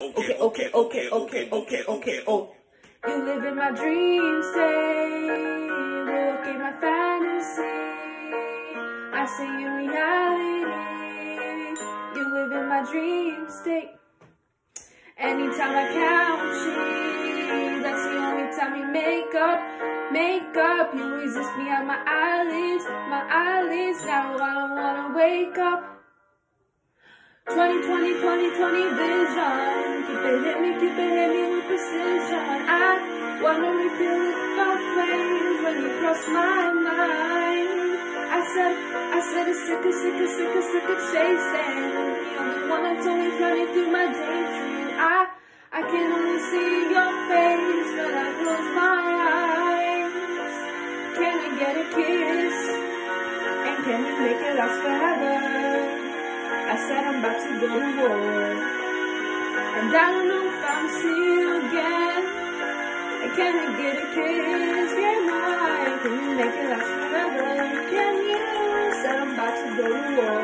Okay, okay, okay, okay, okay, okay, oh. You live in my dream state, look in my fantasy. I see in reality, you live in my dream state. Anytime I count you, that's the only time we make up, make up. You resist me on my eyelids, my eyelids. Now I don't wanna wake up. 2020, 2020 vision. Keep it hit me, keep it hit me with precision. I if you look both ways when you cross my mind. I said, I said it's sick of, sick of, sick of, sick of chasing. The one that's always running through my daydream. I, I can only see your face when I close my eyes. Can I get a kiss? And can you make it last forever? Said I'm about to go to war. And I don't know if I'm see you again. And can I get a kiss? Can I? Can you make it last forever? Can you? Said I'm about to go to war.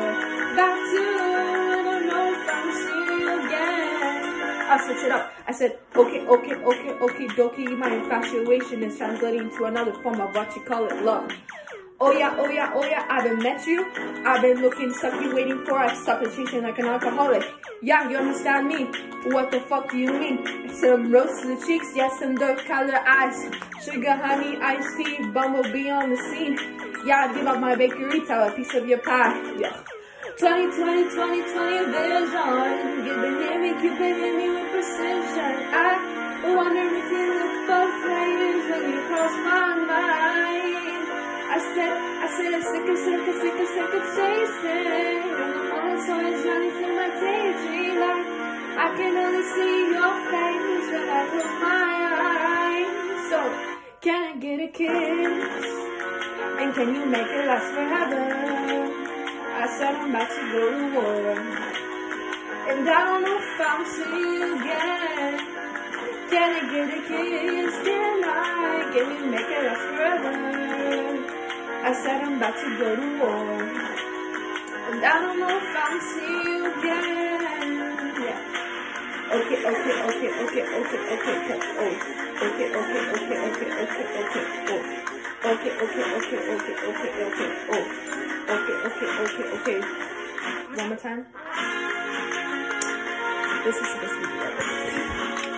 About to. I don't know if I'm see again. I switch it up. I said, okay, okay, okay, okay, dokie. My infatuation is translating to another form of what you call it love. Oh yeah, oh yeah, oh yeah, I haven't met you. I've been looking, stuck you waiting for. I stopped chasing like an alcoholic. Yeah, you understand me. What the fuck do you mean? Some the cheeks, yes, some dark color eyes. Sugar, honey, iced tea, bumblebee on the scene. Yeah, I'd give up my bakery to a piece of your pie. Yeah. 2020, 2020 vision. You've been hearing me, hit me with precision. I wonder if you look both ways when you I sick of, sick of, sick of, sick of chasing. And the moment's always running through my daydream. Like, I can only see your face when I close my eyes. So, can I get a kiss? And can you make it last forever? I said I'm about to go to war. And I don't know if I'll see you again. Can I get a kiss? Can I? Can you make it last forever? I said I'm about to go to war. And I don't know if I'll see you again. Yeah. Okay, okay, okay, okay, okay, okay, okay, oh. Okay, okay, okay, okay, okay, okay, oh. Okay, okay, okay, okay, okay, okay, oh. Okay, okay, okay, okay. One more time. This is supposed to be the